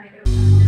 I don't know.